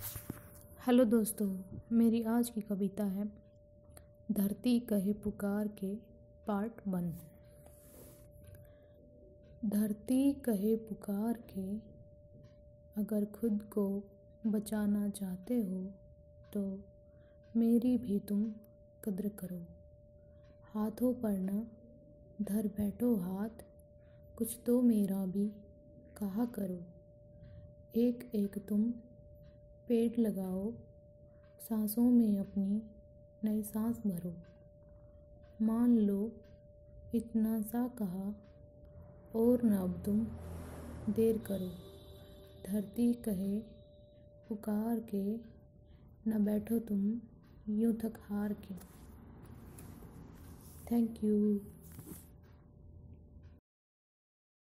Hello दोस्तों, मेरी आज की कविता है, धरती कहे पुकार के पार्ट वन। धरती कहे पुकार के, अगर खुद को बचाना चाहते हो तो मेरी भी तुम कद्र करो। हाथों पर न, धर बैठो हाथ, कुछ तो मेरा भी कहा करो। एक एक तुम पेड़ लगाओ, सांसों में अपनी नई सांस भरो। मान लो इतना सा कहा, और न अब तुम देर करो। धरती कहे, पुकार के न बैठो तुम, यूँ थक हार के। Thank you